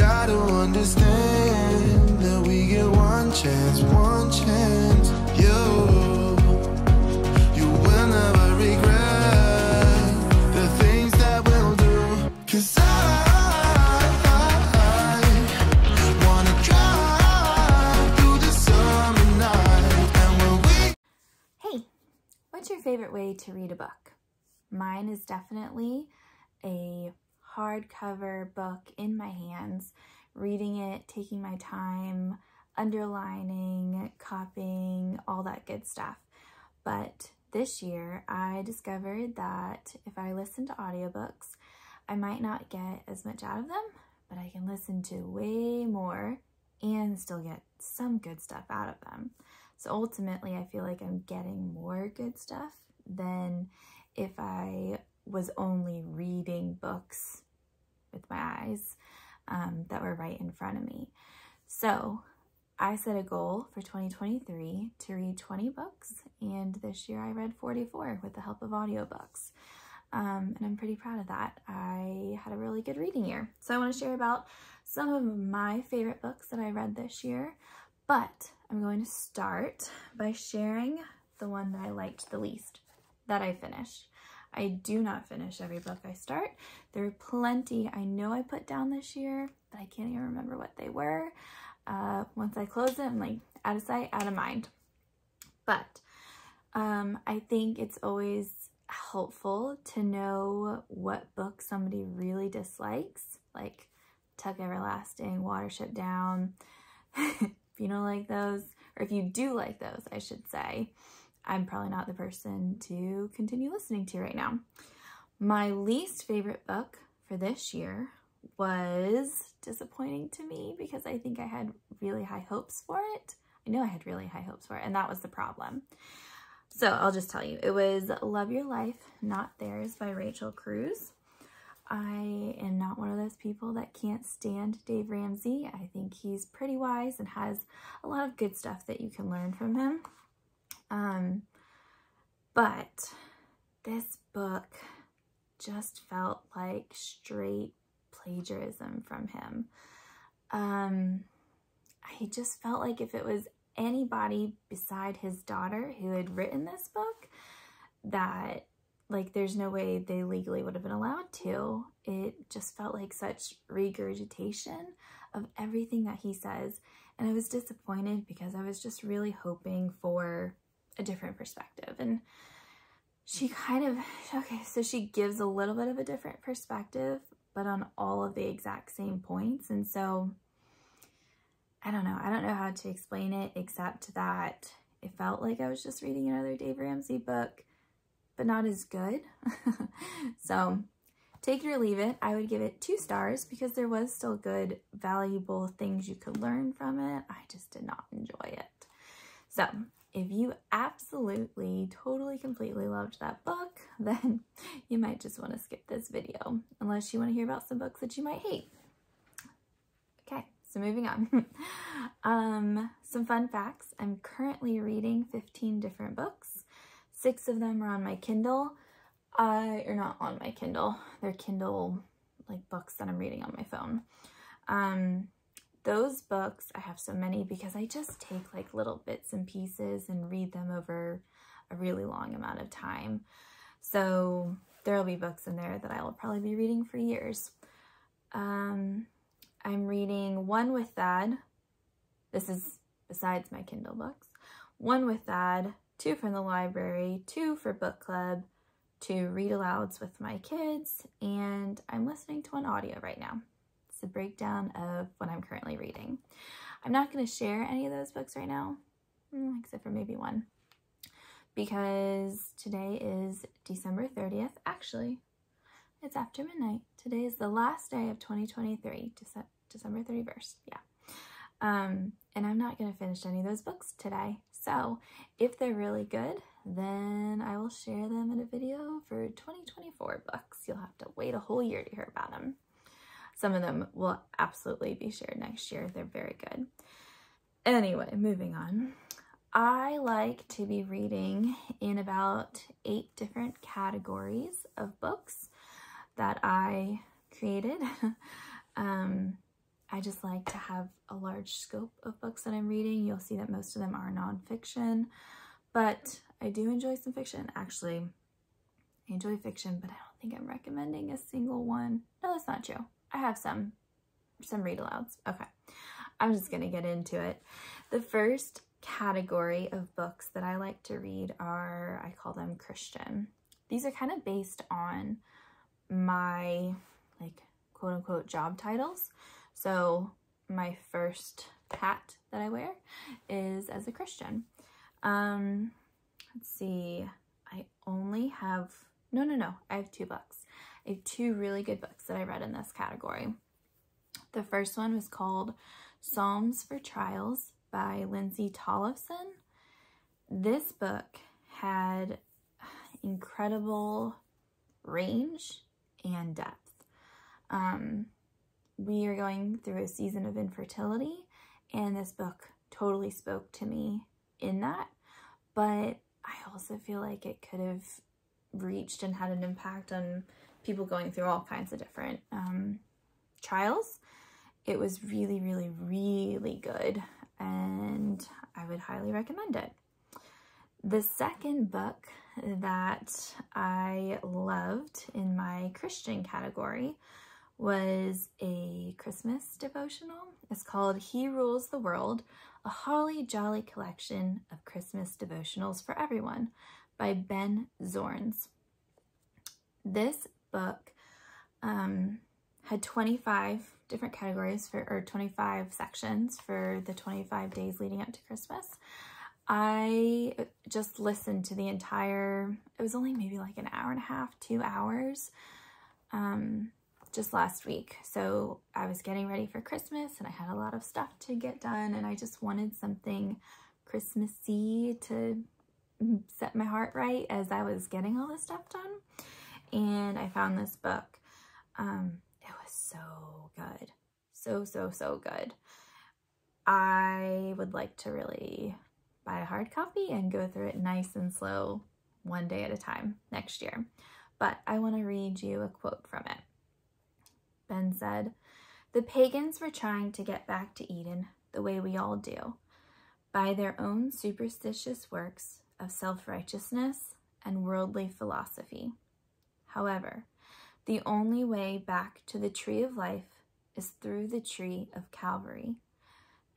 gotta understand that we get one chance, one chance. You, you will never regret the things that we'll do. Cause I, Hey, what's your favorite way to read a book? Mine is definitely a hardcover book in my hands, reading it, taking my time, underlining, copying, all that good stuff. But this year, I discovered that if I listen to audiobooks, I might not get as much out of them, but I can listen to way more and still get some good stuff out of them. So ultimately, I feel like I'm getting more good stuff than if I was only reading books with my eyes um, that were right in front of me. So I set a goal for 2023 to read 20 books, and this year I read 44 with the help of audiobooks. Um, and I'm pretty proud of that. I had a really good reading year. So I want to share about some of my favorite books that I read this year, but I'm going to start by sharing the one that I liked the least, that I finished. I do not finish every book I start. There are plenty I know I put down this year, but I can't even remember what they were. Uh, once I close it, I'm like, out of sight, out of mind. But um, I think it's always helpful to know what book somebody really dislikes, like Tuck Everlasting, Watership Down. if you don't like those, or if you do like those, I should say, I'm probably not the person to continue listening to right now. My least favorite book for this year was disappointing to me because I think I had really high hopes for it. I know I had really high hopes for it, and that was the problem. So I'll just tell you, it was Love Your Life, Not Theirs by Rachel Cruz. I am not one of those people that can't stand Dave Ramsey. I think he's pretty wise and has a lot of good stuff that you can learn from him. Um, but this book just felt like straight plagiarism from him. Um, I just felt like if it was anybody beside his daughter who had written this book, that like there's no way they legally would have been allowed to. It just felt like such regurgitation of everything that he says. And I was disappointed because I was just really hoping for a different perspective. And she kind of, okay, so she gives a little bit of a different perspective, but on all of the exact same points. And so, I don't know. I don't know how to explain it except that it felt like I was just reading another Dave Ramsey book, but not as good. so, take it or leave it. I would give it two stars because there was still good, valuable things you could learn from it. I just did not enjoy it. So, if you absolutely, totally, completely loved that book, then you might just want to skip this video, unless you want to hear about some books that you might hate. Okay, so moving on. um, some fun facts. I'm currently reading 15 different books. Six of them are on my Kindle. I, or not on my Kindle. They're Kindle, like, books that I'm reading on my phone. Um, those books, I have so many because I just take like little bits and pieces and read them over a really long amount of time. So there'll be books in there that I will probably be reading for years. Um, I'm reading One with Thad. This is besides my Kindle books. One with Thad, two from the library, two for book club, two read alouds with my kids, and I'm listening to an audio right now a breakdown of what I'm currently reading. I'm not going to share any of those books right now, mm, except for maybe one, because today is December 30th. Actually, it's after midnight. Today is the last day of 2023, Dece December 31st. Yeah. Um, and I'm not going to finish any of those books today. So if they're really good, then I will share them in a video for 2024 books. You'll have to wait a whole year to hear about them. Some of them will absolutely be shared next year. They're very good. Anyway, moving on. I like to be reading in about eight different categories of books that I created. um, I just like to have a large scope of books that I'm reading. You'll see that most of them are nonfiction, but I do enjoy some fiction. Actually, I enjoy fiction, but I don't think I'm recommending a single one. No, that's not true. I have some, some read alouds. Okay, I'm just gonna get into it. The first category of books that I like to read are, I call them Christian. These are kind of based on my like quote unquote job titles. So my first hat that I wear is as a Christian. Um, let's see, I only have, no, no, no, I have two books. Two really good books that I read in this category. The first one was called Psalms for Trials by Lindsay Tollefson. This book had incredible range and depth. Um, we are going through a season of infertility, and this book totally spoke to me in that. But I also feel like it could have reached and had an impact on people going through all kinds of different um, trials. It was really, really, really good, and I would highly recommend it. The second book that I loved in my Christian category was a Christmas devotional. It's called He Rules the World, a holly jolly collection of Christmas devotionals for everyone by Ben Zornes. This book um, had 25 different categories for, or 25 sections for the 25 days leading up to Christmas. I just listened to the entire, it was only maybe like an hour and a half, two hours. Um, just last week. So I was getting ready for Christmas and I had a lot of stuff to get done and I just wanted something Christmassy to set my heart right as I was getting all this stuff done. And I found this book. Um, it was so good. So, so, so good. I would like to really buy a hard copy and go through it nice and slow one day at a time next year. But I want to read you a quote from it. Ben said. The pagans were trying to get back to Eden the way we all do, by their own superstitious works of self-righteousness and worldly philosophy. However, the only way back to the tree of life is through the tree of Calvary.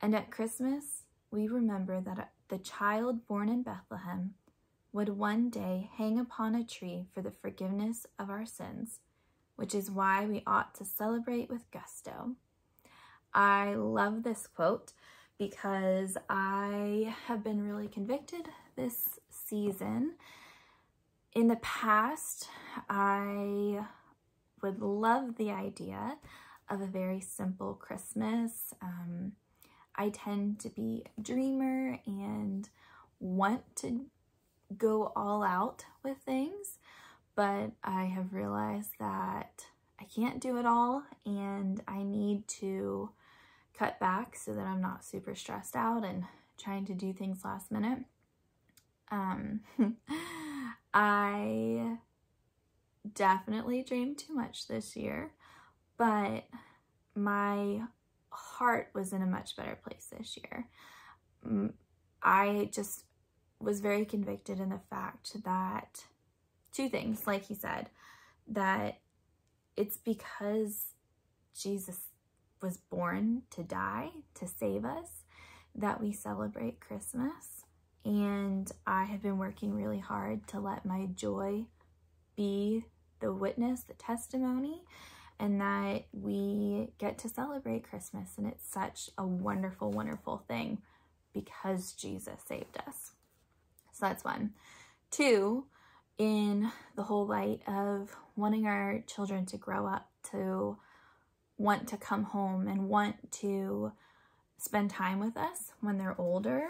And at Christmas, we remember that the child born in Bethlehem would one day hang upon a tree for the forgiveness of our sins which is why we ought to celebrate with gusto. I love this quote because I have been really convicted this season. In the past, I would love the idea of a very simple Christmas. Um, I tend to be a dreamer and want to go all out with things but I have realized that I can't do it all and I need to cut back so that I'm not super stressed out and trying to do things last minute. Um, I definitely dreamed too much this year, but my heart was in a much better place this year. I just was very convicted in the fact that two things, like he said, that it's because Jesus was born to die, to save us, that we celebrate Christmas. And I have been working really hard to let my joy be the witness, the testimony, and that we get to celebrate Christmas. And it's such a wonderful, wonderful thing because Jesus saved us. So that's one. Two, in the whole light of wanting our children to grow up to want to come home and want to spend time with us when they're older,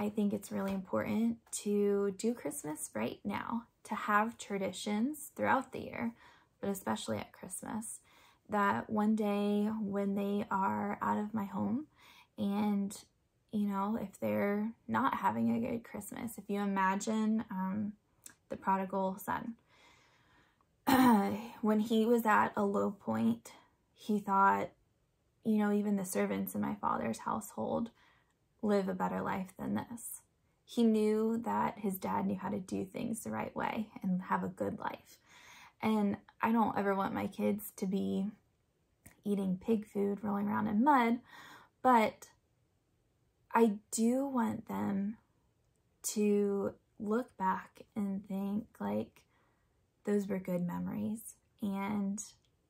I think it's really important to do Christmas right now, to have traditions throughout the year, but especially at Christmas, that one day when they are out of my home and you know, if they're not having a good Christmas, if you imagine um, the prodigal son. when he was at a low point, he thought you know, even the servants in my father's household live a better life than this. He knew that his dad knew how to do things the right way and have a good life. And I don't ever want my kids to be eating pig food, rolling around in mud, but I do want them to look back and think like those were good memories. And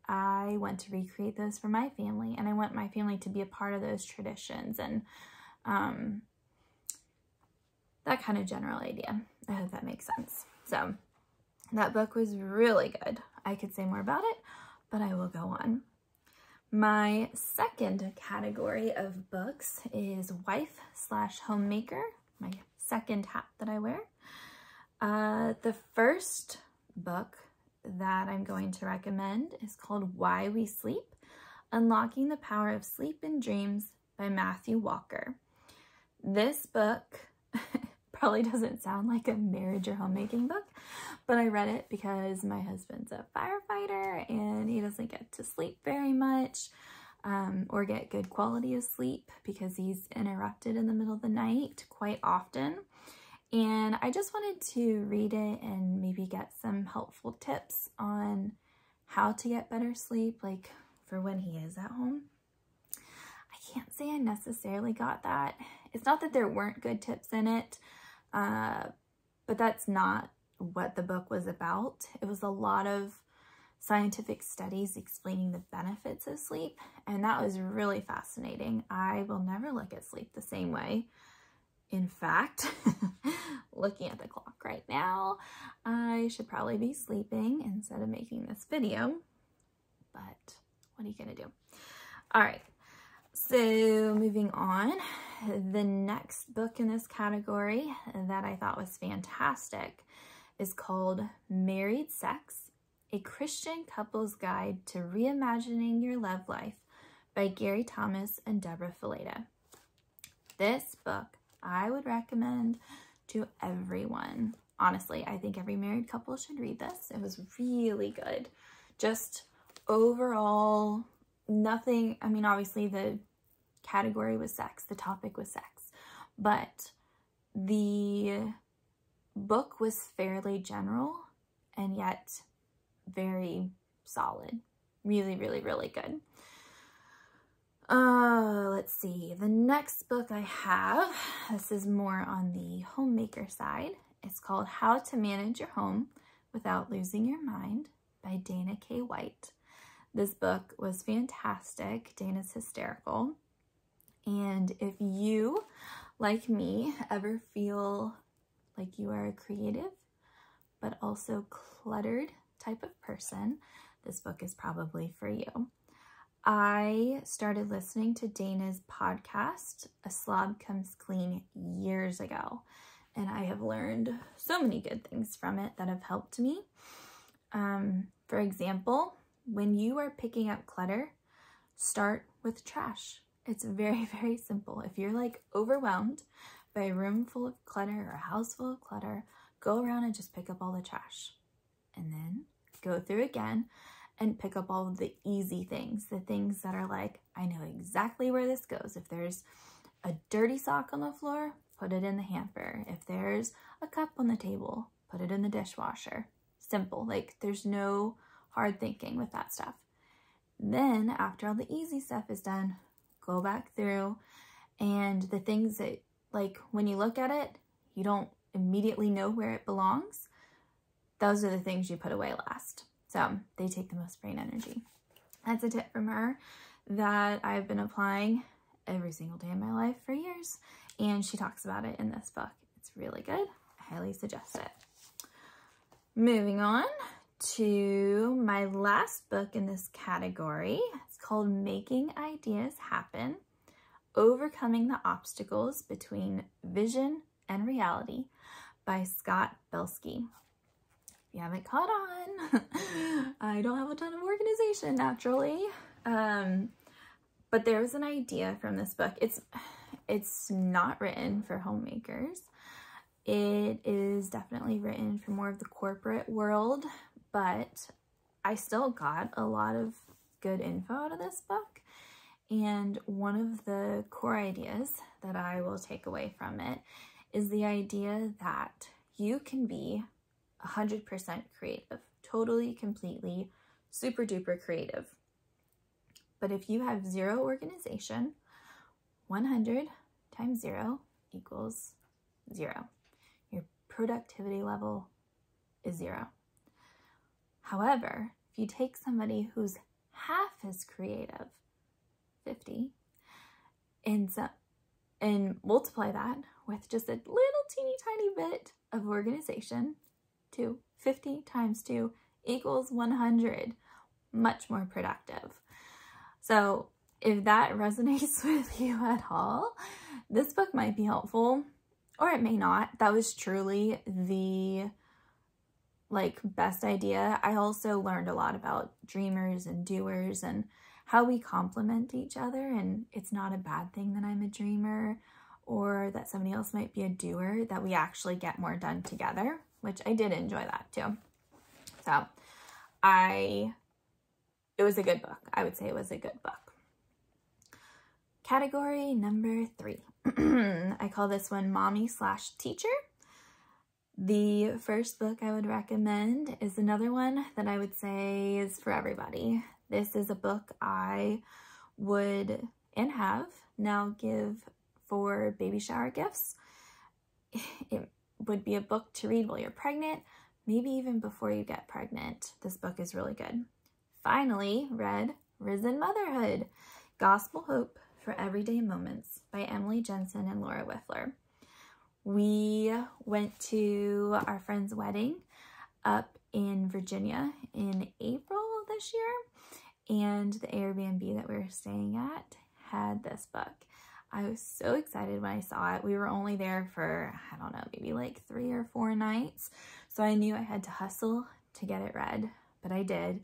I want to recreate those for my family. And I want my family to be a part of those traditions and um, that kind of general idea. I hope that makes sense. So that book was really good. I could say more about it, but I will go on. My second category of books is wife slash homemaker, my second hat that I wear. Uh, the first book that I'm going to recommend is called Why We Sleep, Unlocking the Power of Sleep and Dreams by Matthew Walker. This book probably doesn't sound like a marriage or homemaking book, but I read it because my husband's a firefighter and he doesn't get to sleep very much um, or get good quality of sleep because he's interrupted in the middle of the night quite often. And I just wanted to read it and maybe get some helpful tips on how to get better sleep, like for when he is at home. Can't say I necessarily got that. It's not that there weren't good tips in it, uh, but that's not what the book was about. It was a lot of scientific studies explaining the benefits of sleep, and that was really fascinating. I will never look at sleep the same way. In fact, looking at the clock right now, I should probably be sleeping instead of making this video, but what are you gonna do? All right, so moving on, the next book in this category that I thought was fantastic is called Married Sex, a Christian Couple's Guide to Reimagining Your Love Life by Gary Thomas and Deborah Fileta. This book I would recommend to everyone. Honestly, I think every married couple should read this. It was really good. Just overall, nothing, I mean, obviously the category was sex, the topic was sex, but the book was fairly general and yet very solid. Really, really, really good. Uh, let's see. The next book I have, this is more on the homemaker side. It's called How to Manage Your Home Without Losing Your Mind by Dana K. White. This book was fantastic. Dana's hysterical. And if you, like me, ever feel like you are a creative, but also cluttered type of person, this book is probably for you. I started listening to Dana's podcast, A Slob Comes Clean, years ago. And I have learned so many good things from it that have helped me. Um, for example, when you are picking up clutter, start with trash. It's very, very simple. If you're like overwhelmed by a room full of clutter or a house full of clutter, go around and just pick up all the trash. And then go through again and pick up all the easy things, the things that are like, I know exactly where this goes. If there's a dirty sock on the floor, put it in the hamper. If there's a cup on the table, put it in the dishwasher. Simple, like there's no hard thinking with that stuff. Then after all the easy stuff is done, go back through and the things that like when you look at it, you don't immediately know where it belongs. Those are the things you put away last. So they take the most brain energy. That's a tip from her that I've been applying every single day in my life for years. And she talks about it in this book. It's really good. I highly suggest it. Moving on to my last book in this category. Called Making Ideas Happen, Overcoming the Obstacles Between Vision and Reality by Scott Belsky If you haven't caught on, I don't have a ton of organization naturally. Um, but there was an idea from this book. It's it's not written for homemakers. It is definitely written for more of the corporate world, but I still got a lot of good info out of this book. And one of the core ideas that I will take away from it is the idea that you can be 100% creative, totally, completely, super duper creative. But if you have zero organization, 100 times zero equals zero. Your productivity level is zero. However, if you take somebody who's half as creative, 50, and so, and multiply that with just a little teeny tiny bit of organization, to 50 times 2 equals 100. Much more productive. So if that resonates with you at all, this book might be helpful or it may not. That was truly the like best idea. I also learned a lot about dreamers and doers and how we complement each other and it's not a bad thing that I'm a dreamer or that somebody else might be a doer that we actually get more done together, which I did enjoy that too. So, I it was a good book. I would say it was a good book. Category number 3. I call this one Mommy slash Teacher. The first book I would recommend is another one that I would say is for everybody. This is a book I would and have now give for baby shower gifts. It would be a book to read while you're pregnant, maybe even before you get pregnant. This book is really good. Finally, read Risen Motherhood Gospel Hope for Everyday Moments by Emily Jensen and Laura Wifler. We went to our friend's wedding up in Virginia in April this year, and the Airbnb that we were staying at had this book. I was so excited when I saw it. We were only there for, I don't know, maybe like three or four nights. So I knew I had to hustle to get it read, but I did.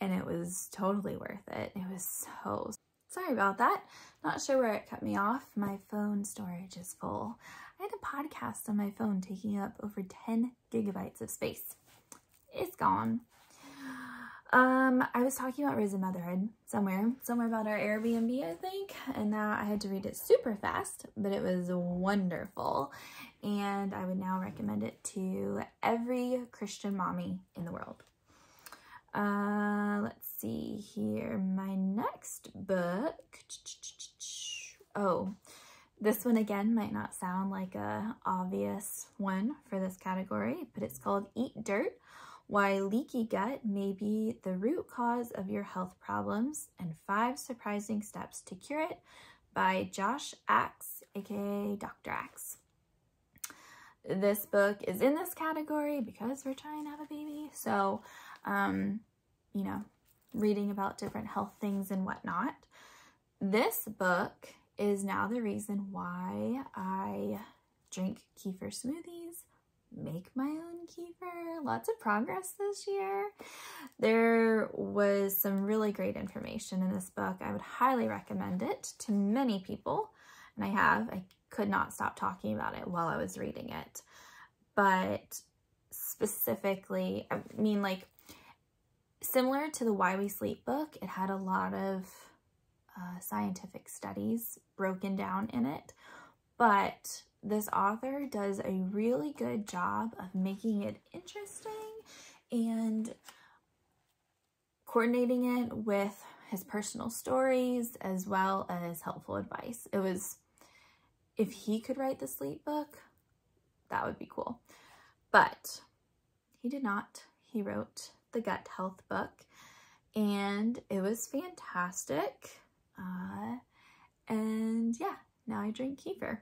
And it was totally worth it. It was so, sorry about that. Not sure where it cut me off. My phone storage is full. I had a podcast on my phone taking up over 10 gigabytes of space. It's gone. Um, I was talking about Risen Motherhood somewhere, somewhere about our Airbnb, I think, and now I had to read it super fast, but it was wonderful, and I would now recommend it to every Christian mommy in the world. Uh, let's see here. My next book. Oh, this one again might not sound like a obvious one for this category, but it's called Eat Dirt why leaky gut may be the root cause of your health problems, and five surprising steps to cure it by Josh Axe, aka Dr. Axe. This book is in this category because we're trying to have a baby. So, um, you know, reading about different health things and whatnot. This book is now the reason why I drink kefir smoothies make my own kefir. Lots of progress this year. There was some really great information in this book. I would highly recommend it to many people, and I have. I could not stop talking about it while I was reading it. But specifically, I mean, like, similar to the Why We Sleep book, it had a lot of uh, scientific studies broken down in it, but this author does a really good job of making it interesting and coordinating it with his personal stories as well as helpful advice. It was, if he could write the sleep book, that would be cool. But he did not. He wrote the gut health book and it was fantastic. Uh, and yeah, now I drink kefir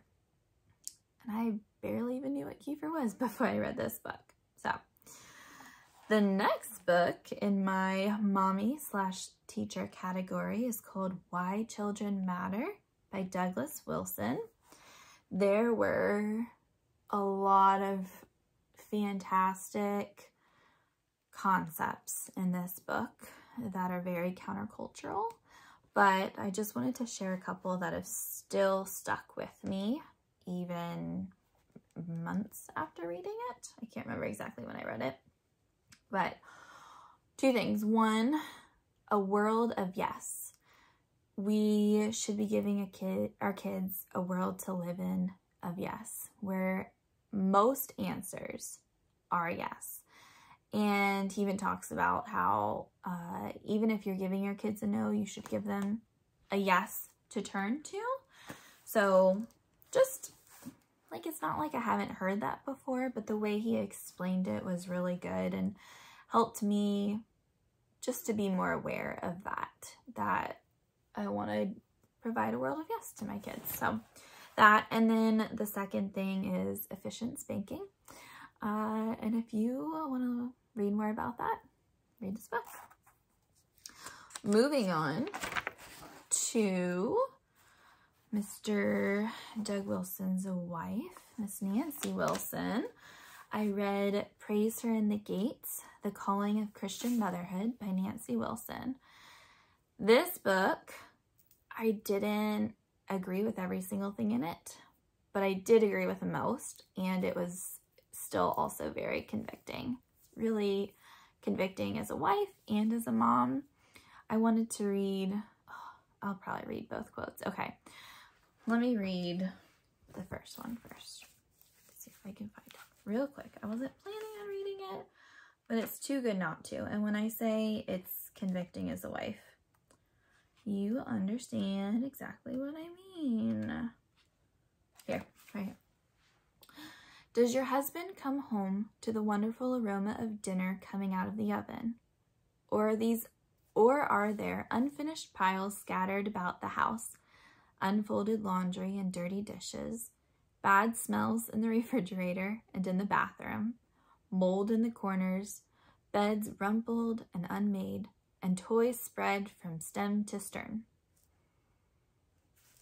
and I barely even knew what kefir was before I read this book. So the next book in my mommy slash teacher category is called Why Children Matter by Douglas Wilson. There were a lot of fantastic concepts in this book that are very countercultural, but I just wanted to share a couple that have still stuck with me even months after reading it. I can't remember exactly when I read it. But two things. One, A World of Yes. we should be giving a kid our kids a world to live in of yes, where most answers are yes. And he even talks about how uh, even if you're giving your kids a no, you should give them a yes to turn to. So just like it's not like I haven't heard that before, but the way he explained it was really good and helped me just to be more aware of that, that I want to provide a world of yes to my kids. So that, and then the second thing is efficient spanking. Uh, and if you want to read more about that, read this book. Moving on to Mr. Doug Wilson's wife, Miss Nancy Wilson. I read Praise Her in the Gates, The Calling of Christian Motherhood by Nancy Wilson. This book, I didn't agree with every single thing in it, but I did agree with the most, and it was still also very convicting. Really convicting as a wife and as a mom. I wanted to read, oh, I'll probably read both quotes. Okay, let me read the first one first. Let's see if I can find it real quick. I wasn't planning on reading it, but it's too good not to. And when I say it's convicting as a wife, you understand exactly what I mean. Here, right here. Does your husband come home to the wonderful aroma of dinner coming out of the oven? Or are these or are there unfinished piles scattered about the house, unfolded laundry and dirty dishes, bad smells in the refrigerator and in the bathroom, mold in the corners, beds rumpled and unmade, and toys spread from stem to stern?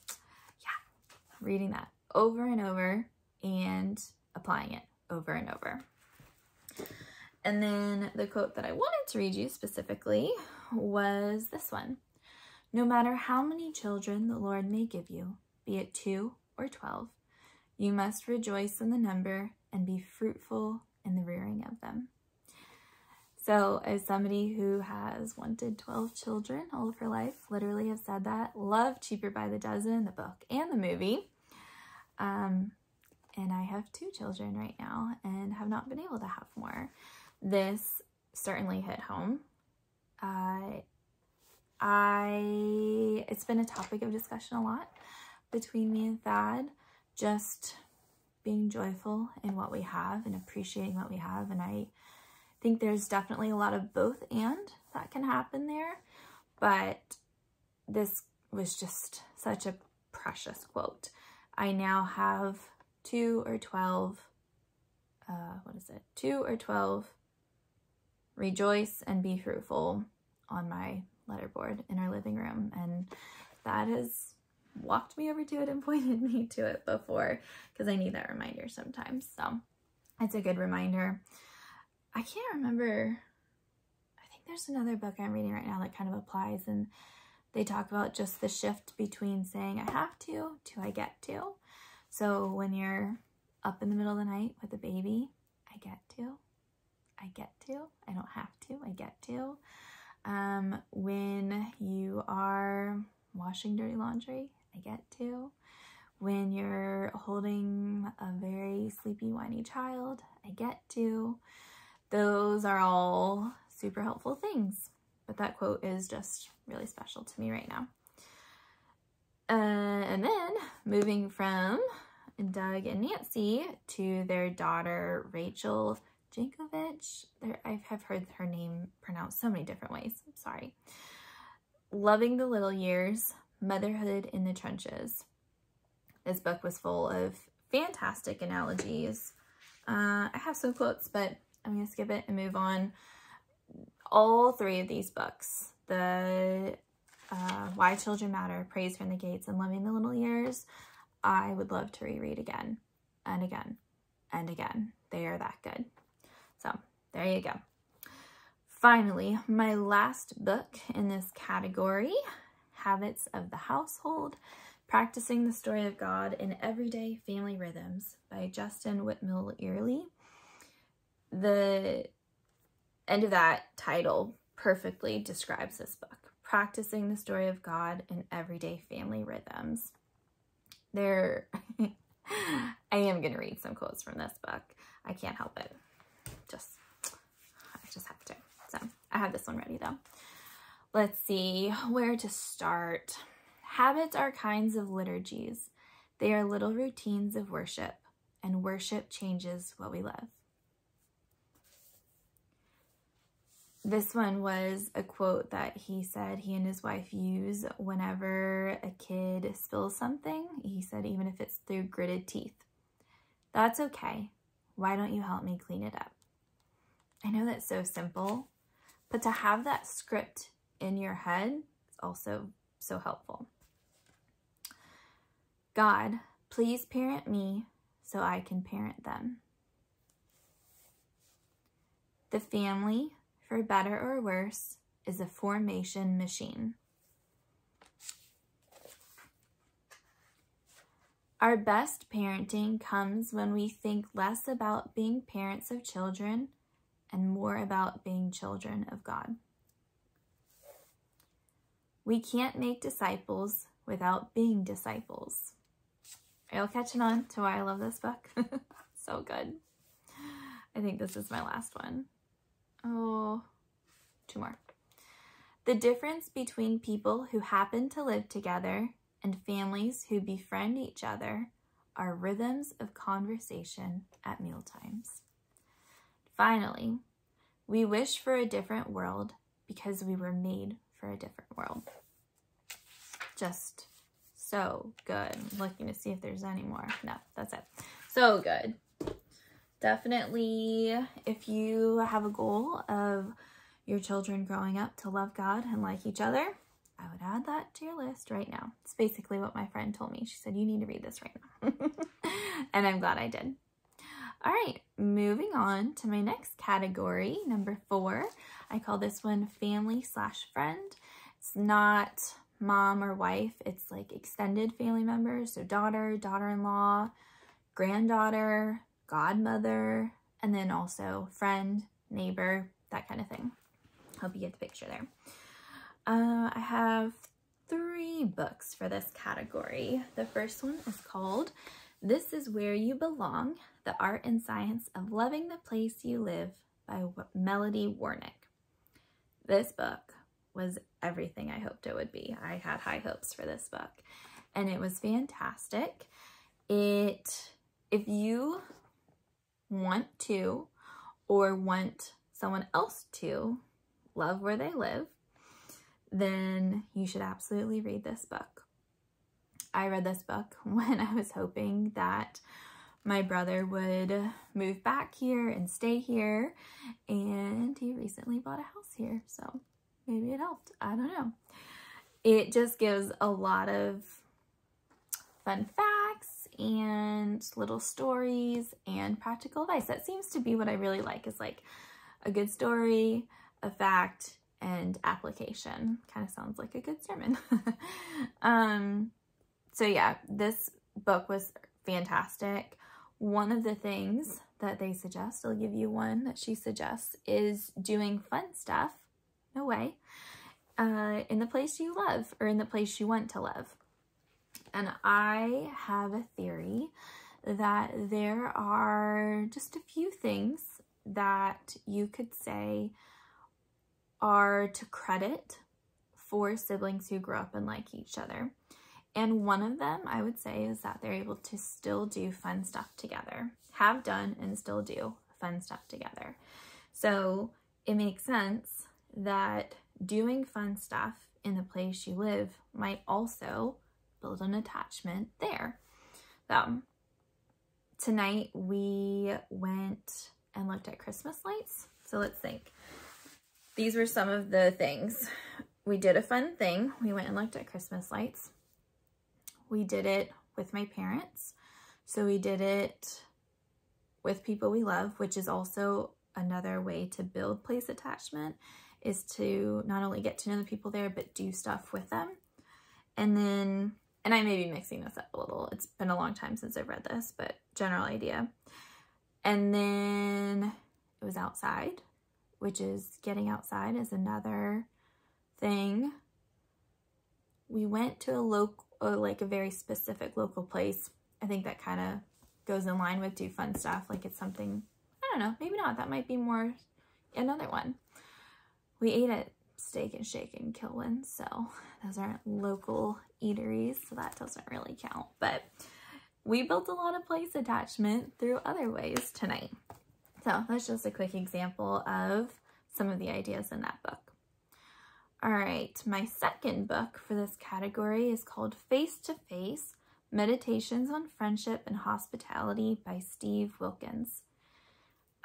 Yeah, reading that over and over and applying it over and over. And then the quote that I wanted to read you specifically was this one. No matter how many children the Lord may give you, be it two or twelve, you must rejoice in the number and be fruitful in the rearing of them. So, as somebody who has wanted 12 children all of her life, literally have said that, love Cheaper by the Dozen, the book and the movie. Um, and I have two children right now and have not been able to have more. This certainly hit home. Uh, I it's been a topic of discussion a lot between me and Thad, just being joyful in what we have and appreciating what we have. And I think there's definitely a lot of both and that can happen there. But this was just such a precious quote. I now have two or 12, uh, what is it? Two or 12, rejoice and be fruitful on my letterboard in our living room. And that has walked me over to it and pointed me to it before because I need that reminder sometimes. So it's a good reminder. I can't remember. I think there's another book I'm reading right now that kind of applies and they talk about just the shift between saying I have to to I get to. So when you're up in the middle of the night with a baby, I get to. I get to. I don't have to. I get to. Um, when you are washing dirty laundry, I get to. When you're holding a very sleepy, whiny child, I get to. Those are all super helpful things. But that quote is just really special to me right now. Uh, and then moving from Doug and Nancy to their daughter Rachel Jankovic. I have heard her name pronounced so many different ways. I'm sorry. Loving the Little Years, Motherhood in the Trenches. This book was full of fantastic analogies. Uh, I have some quotes, but I'm going to skip it and move on. All three of these books, the uh, Why Children Matter, Praise from the Gates, and Loving the Little Years, I would love to reread again and again and again. They are that good. So there you go. Finally, my last book in this category, Habits of the Household, Practicing the Story of God in Everyday Family Rhythms by Justin Whitmel Earley. The end of that title perfectly describes this book. practicing the story of God in everyday family rhythms. There, I am going to read some quotes from this book. I can't help it. Just, I just have to. So I have this one ready though. Let's see where to start. Habits are kinds of liturgies. They are little routines of worship, and worship changes what we love. This one was a quote that he said he and his wife use whenever a kid spills something. He said, even if it's through gritted teeth. That's okay. Why don't you help me clean it up? I know that's so simple, but to have that script in your head is also so helpful. God, please parent me so I can parent them. The family, for better or worse, is a formation machine. Our best parenting comes when we think less about being parents of children and more about being children of God. We can't make disciples without being disciples. Are you catching on to why I love this book? so good. I think this is my last one. Oh, two more. The difference between people who happen to live together and families who befriend each other are rhythms of conversation at mealtimes. Finally, we wish for a different world because we were made for a different world. Just so good. I'm looking to see if there's any more. No, that's it. So good. Definitely, if you have a goal of your children growing up to love God and like each other, I would add that to your list right now. It's basically what my friend told me. She said, you need to read this right now. and I'm glad I did. All right, moving on to my next category, number four. I call this one family slash friend. It's not mom or wife, it's like extended family members. So daughter, daughter-in-law, granddaughter, godmother, and then also friend, neighbor, that kind of thing. Hope you get the picture there. Uh, I have three books for this category. The first one is called This is Where You Belong, The Art and Science of Loving the Place You Live by Melody Warnick. This book was everything I hoped it would be. I had high hopes for this book and it was fantastic. It, if you want to or want someone else to love where they live, then you should absolutely read this book. I read this book when I was hoping that my brother would move back here and stay here, and he recently bought a house here, so maybe it helped. I don't know. It just gives a lot of fun facts and little stories and practical advice. That seems to be what I really like is like a good story, a fact, and application. Kind of sounds like a good sermon. um, so yeah, this book was fantastic. One of the things that they suggest, I'll give you one that she suggests, is doing fun stuff, no way, uh, in the place you love or in the place you want to live. And I have a theory that there are just a few things that you could say are to credit for siblings who grow up and like each other. And one of them I would say is that they're able to still do fun stuff together, have done and still do fun stuff together. So it makes sense that doing fun stuff in the place you live might also build an attachment there. So tonight we went and looked at Christmas lights. So let's think these were some of the things. We did a fun thing. We went and looked at Christmas lights. We did it with my parents. So we did it with people we love, which is also another way to build place attachment is to not only get to know the people there, but do stuff with them. And then, and I may be mixing this up a little. It's been a long time since I've read this, but general idea. And then it was outside which is getting outside is another thing we went to a local, uh, like a very specific local place. I think that kind of goes in line with do fun stuff. Like it's something, I don't know, maybe not. That might be more another one. We ate at Steak and Shake in Kilwin, so those aren't local eateries, so that doesn't really count. But we built a lot of place attachment through other ways tonight. So that's just a quick example of some of the ideas in that book. All right, my second book for this category is called Face to Face Meditations on Friendship and Hospitality by Steve Wilkins.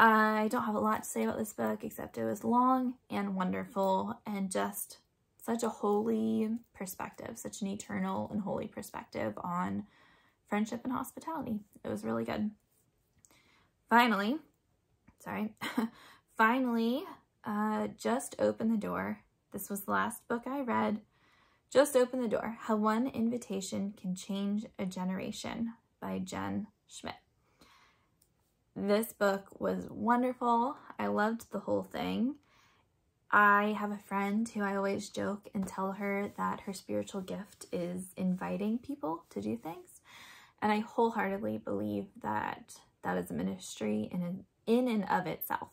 I don't have a lot to say about this book except it was long and wonderful and just such a holy perspective, such an eternal and holy perspective on friendship and hospitality. It was really good. Finally, sorry, finally, uh, just open the door. This was the last book I read. Just open the door. How one invitation can change a generation by Jen Schmidt. This book was wonderful. I loved the whole thing. I have a friend who I always joke and tell her that her spiritual gift is inviting people to do things. And I wholeheartedly believe that that is a ministry in, in and of itself.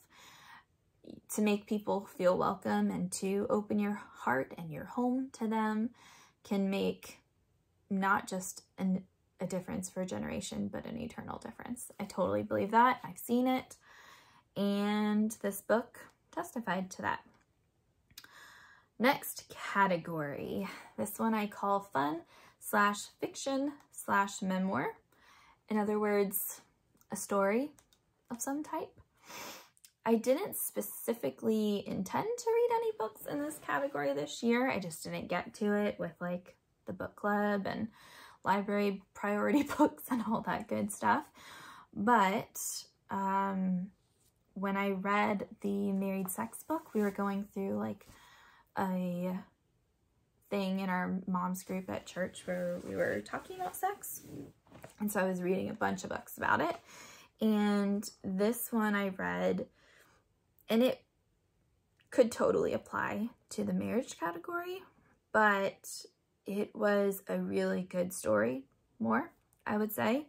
To make people feel welcome and to open your heart and your home to them can make not just an a difference for a generation, but an eternal difference. I totally believe that. I've seen it. And this book testified to that. Next category. This one I call fun slash fiction slash memoir. In other words, a story of some type. I didn't specifically intend to read any books in this category this year. I just didn't get to it with like the book club and library priority books and all that good stuff. But um, when I read the married sex book, we were going through like a thing in our mom's group at church where we were talking about sex. And so I was reading a bunch of books about it. And this one I read, and it could totally apply to the marriage category, but it was a really good story, more, I would say.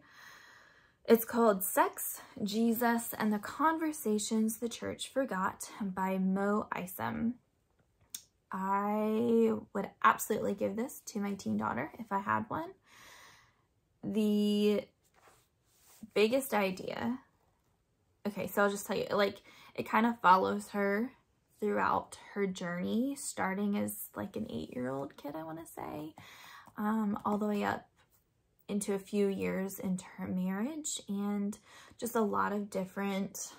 It's called Sex, Jesus, and the Conversations the Church Forgot by Mo Isom. I would absolutely give this to my teen daughter if I had one. The biggest idea, okay, so I'll just tell you, like, it kind of follows her throughout her journey, starting as like an eight-year-old kid, I want to say, um, all the way up into a few years into her marriage and just a lot of different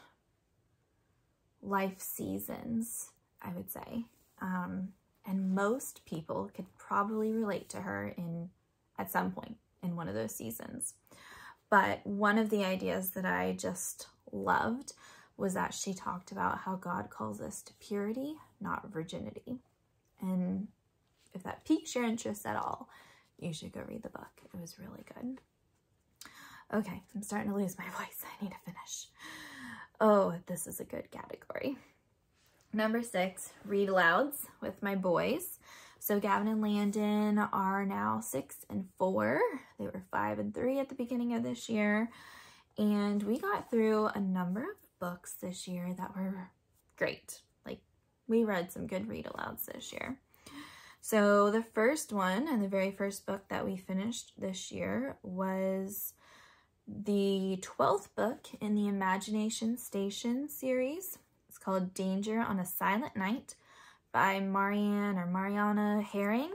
life seasons, I would say. Um, and most people could probably relate to her in at some point in one of those seasons. But one of the ideas that I just loved was that she talked about how God calls us to purity, not virginity. And if that piques your interest at all, you should go read the book. It was really good. Okay, I'm starting to lose my voice. I need to finish. Oh, this is a good category. Number six, read alouds with my boys. So Gavin and Landon are now six and four. They were five and three at the beginning of this year. And we got through a number of books this year that were great. Like we read some good read alouds this year. So the first one and the very first book that we finished this year was the 12th book in the Imagination Station series. It's called Danger on a Silent Night by Marianne or Mariana Hering.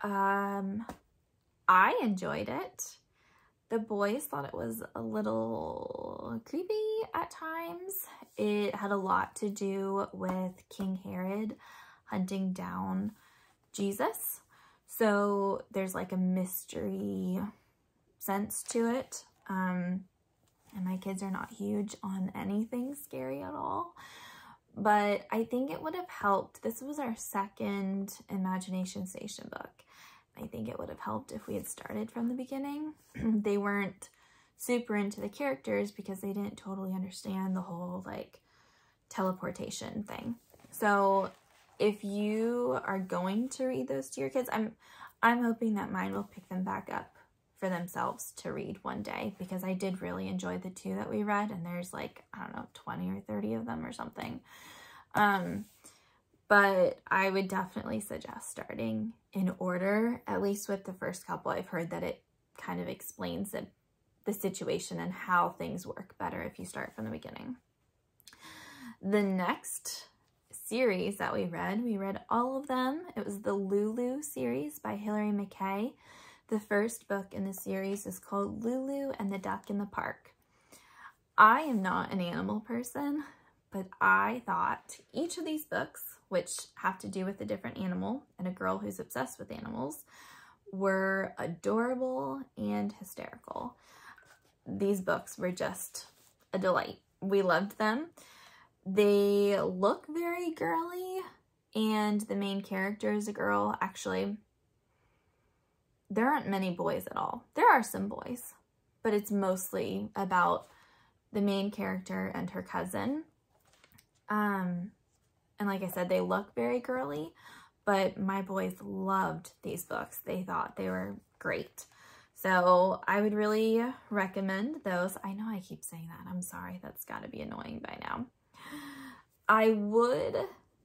Um, I enjoyed it. The boys thought it was a little creepy at times. It had a lot to do with King Herod hunting down Jesus. So there's like a mystery sense to it. Um, and my kids are not huge on anything scary at all. But I think it would have helped. This was our second Imagination Station book. I think it would have helped if we had started from the beginning. they weren't super into the characters because they didn't totally understand the whole like teleportation thing. So if you are going to read those to your kids, I'm I'm hoping that mine will pick them back up for themselves to read one day because I did really enjoy the two that we read and there's like I don't know 20 or 30 of them or something. Um but I would definitely suggest starting in order at least with the first couple. I've heard that it kind of explains the the situation and how things work better if you start from the beginning. The next series that we read, we read all of them. It was the Lulu series by Hilary McKay. The first book in the series is called Lulu and the Duck in the Park. I am not an animal person, but I thought each of these books, which have to do with a different animal and a girl who's obsessed with animals, were adorable and hysterical. These books were just a delight. We loved them. They look very girly, and the main character is a girl. Actually, there aren't many boys at all. There are some boys, but it's mostly about the main character and her cousin. Um, and like I said, they look very girly, but my boys loved these books. They thought they were great. So I would really recommend those. I know I keep saying that. I'm sorry. That's got to be annoying by now. I would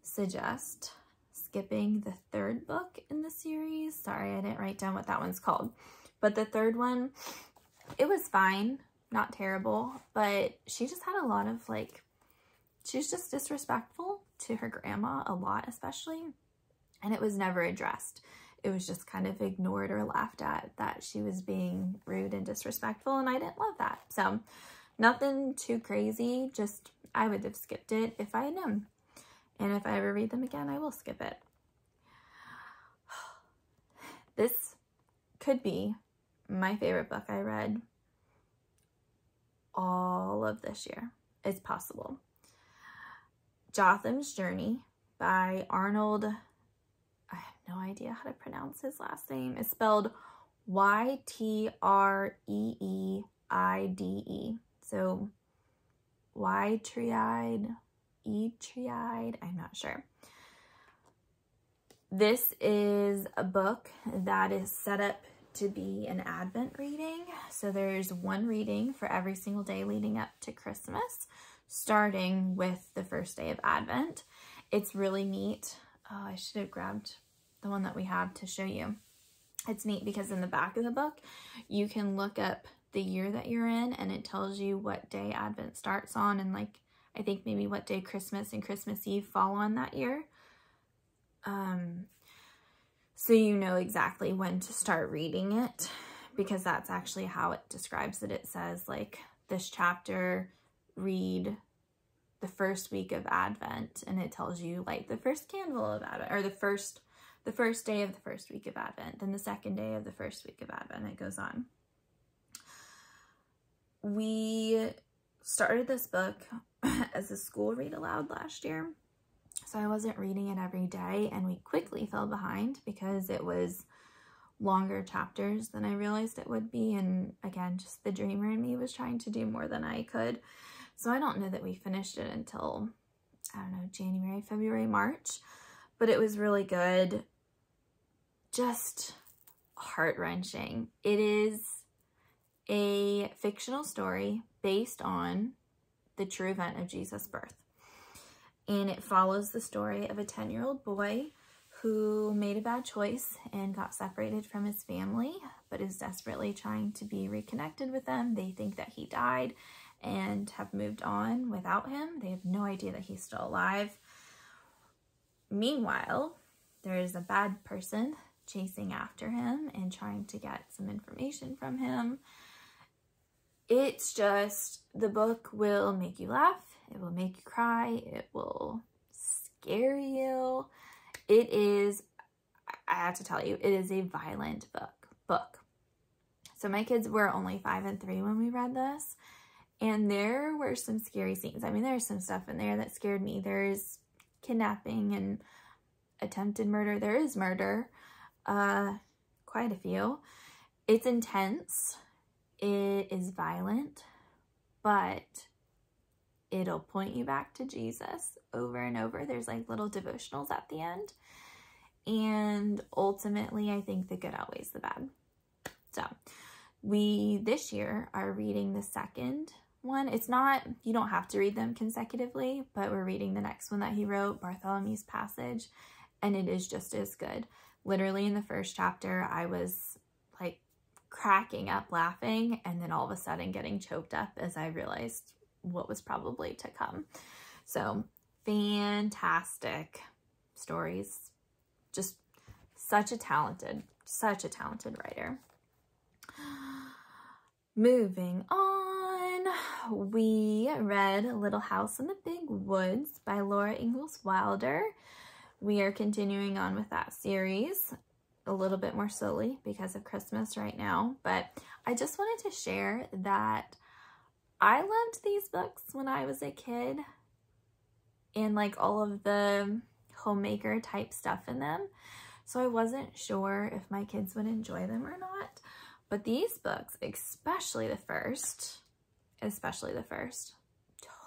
suggest skipping the third book in the series. Sorry, I didn't write down what that one's called. But the third one, it was fine, not terrible, but she just had a lot of like, she's just disrespectful to her grandma a lot, especially. And it was never addressed. It was just kind of ignored or laughed at that she was being rude and disrespectful. And I didn't love that. So nothing too crazy, just I would have skipped it if I had known. And if I ever read them again, I will skip it. This could be my favorite book I read all of this year. It's possible. Jotham's Journey by Arnold. I have no idea how to pronounce his last name. It's spelled Y T R E E I D E. So Y triad, E triad, I'm not sure. This is a book that is set up to be an Advent reading. So there's one reading for every single day leading up to Christmas, starting with the first day of Advent. It's really neat. Oh, I should have grabbed the one that we have to show you. It's neat because in the back of the book, you can look up the year that you're in and it tells you what day Advent starts on and like I think maybe what day Christmas and Christmas Eve fall on that year. Um, so you know exactly when to start reading it because that's actually how it describes it. It says like this chapter read the first week of Advent and it tells you like the first candle of Advent or the first the first day of the first week of Advent, then the second day of the first week of Advent. It goes on we started this book as a school read aloud last year. So I wasn't reading it every day and we quickly fell behind because it was longer chapters than I realized it would be. And again, just the dreamer in me was trying to do more than I could. So I don't know that we finished it until, I don't know, January, February, March. But it was really good. Just heart-wrenching. It is a fictional story based on the true event of Jesus' birth. And it follows the story of a 10-year-old boy who made a bad choice and got separated from his family, but is desperately trying to be reconnected with them. They think that he died and have moved on without him. They have no idea that he's still alive. Meanwhile, there is a bad person chasing after him and trying to get some information from him it's just, the book will make you laugh, it will make you cry, it will scare you. It is, I have to tell you, it is a violent book. book. So my kids were only five and three when we read this. And there were some scary scenes. I mean, there's some stuff in there that scared me. There's kidnapping and attempted murder. There is murder, uh, quite a few. It's intense. It is violent, but it'll point you back to Jesus over and over. There's like little devotionals at the end. And ultimately, I think the good outweighs the bad. So, we this year are reading the second one. It's not, you don't have to read them consecutively, but we're reading the next one that he wrote, Bartholomew's Passage, and it is just as good. Literally, in the first chapter, I was like cracking up laughing, and then all of a sudden getting choked up as I realized what was probably to come. So, fantastic stories. Just such a talented, such a talented writer. Moving on, we read Little House in the Big Woods by Laura Ingalls Wilder. We are continuing on with that series a little bit more slowly because of Christmas right now, but I just wanted to share that I loved these books when I was a kid and like all of the homemaker type stuff in them. So I wasn't sure if my kids would enjoy them or not. But these books, especially the first, especially the first,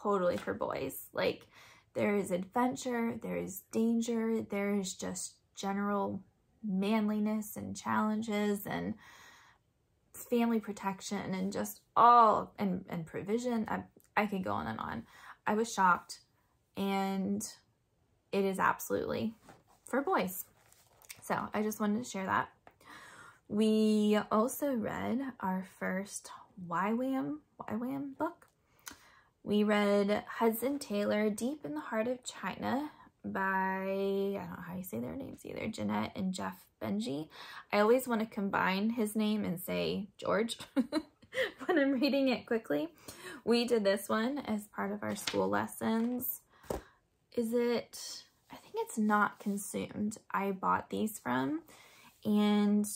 totally for boys. Like there is adventure, there is danger, there is just general manliness and challenges and family protection and just all and, and provision. I, I could go on and on. I was shocked and it is absolutely for boys. So I just wanted to share that. We also read our first YWAM, YWAM book. We read Hudson Taylor, Deep in the Heart of China by, I don't know how you say their names either, Jeanette and Geoff Benge. I always want to combine his name and say George when I'm reading it quickly. We did this one as part of our school lessons. Is it, I think it's not consumed. I bought these from and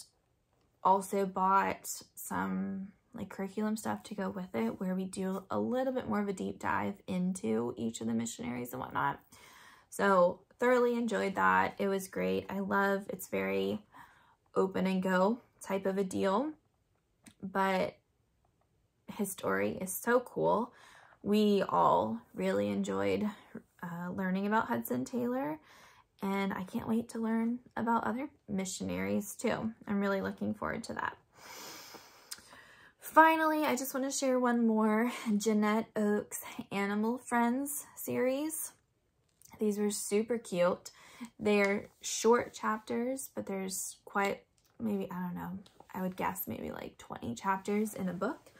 also bought some like curriculum stuff to go with it where we do a little bit more of a deep dive into each of the missionaries and whatnot. So thoroughly enjoyed that. It was great. I love it's very open and go type of a deal, but his story is so cool. We all really enjoyed uh, learning about Hudson Taylor and I can't wait to learn about other missionaries too. I'm really looking forward to that. Finally, I just want to share one more Janette Oke's Animal Friends series. These were super cute. They're short chapters, but there's quite, maybe, I don't know, I would guess maybe like 20 chapters in a book.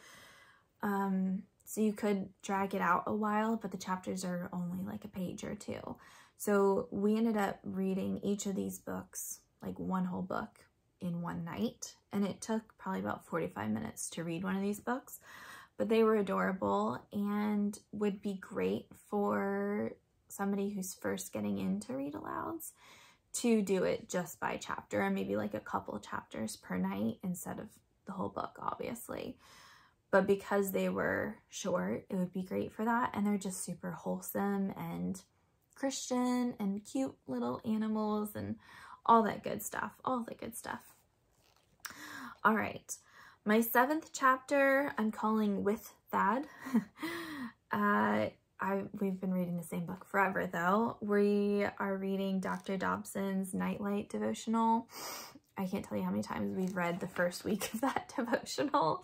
Um, so you could drag it out a while, but the chapters are only like a page or two. So we ended up reading each of these books, like one whole book in one night. And it took probably about 45 minutes to read one of these books. But they were adorable and would be great for somebody who's first getting into read alouds to do it just by chapter and maybe like a couple chapters per night instead of the whole book, obviously. But because they were short, it would be great for that. And they're just super wholesome and Christian and cute little animals and all that good stuff, all the good stuff. All right, my seventh chapter I'm calling With Thad. uh, I We've been reading the same book forever though. We are reading Dr. Dobson's Nightlight devotional. I can't tell you how many times we've read the first week of that devotional,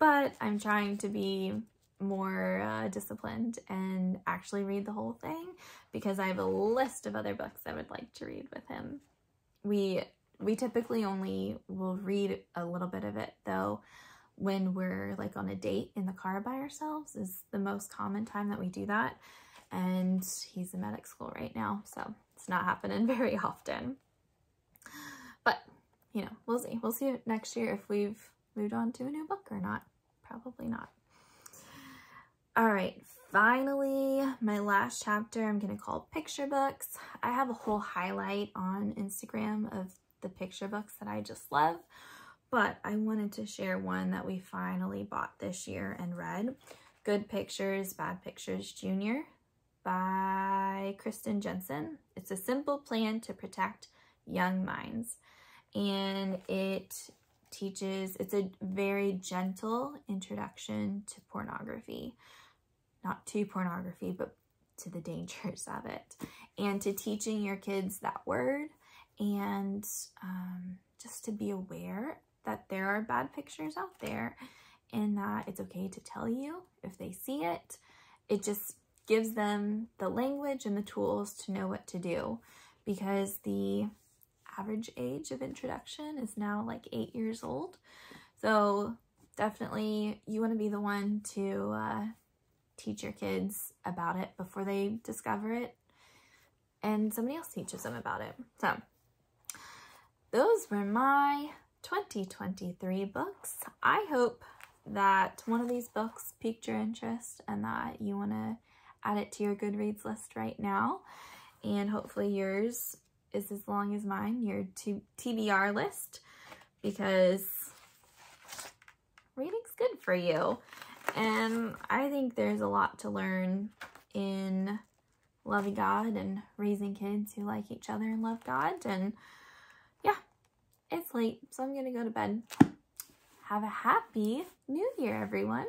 but I'm trying to be more uh, disciplined and actually read the whole thing because I have a list of other books I would like to read with him. We we typically only will read a little bit of it though when we're like on a date in the car by ourselves is the most common time that we do that. And he's in medic school right now so it's not happening very often. But you know we'll see. We'll see next year if we've moved on to a new book or not. Probably not. All right, finally, my last chapter I'm going to call picture books. I have a whole highlight on Instagram of the picture books that I just love, but I wanted to share one that we finally bought this year and read. Good Pictures, Bad Pictures Junior by Kristen Jensen. It's a simple plan to protect young minds. And it teaches, it's a very gentle introduction to pornography not to pornography, but to the dangers of it, and to teaching your kids that word, and um, just to be aware that there are bad pictures out there and that it's okay to tell you if they see it. It just gives them the language and the tools to know what to do because the average age of introduction is now like eight years old. So definitely you want to be the one to uh, teach your kids about it before they discover it and somebody else teaches them about it. So those were my 2023 books. I hope that one of these books piqued your interest and that you want to add it to your Goodreads list right now. And hopefully yours is as long as mine, your TBR list, because reading's good for you. And I think there's a lot to learn in loving God and raising kids who like each other and love God. And it's late, so I'm to go to bed. Have a happy new year, everyone.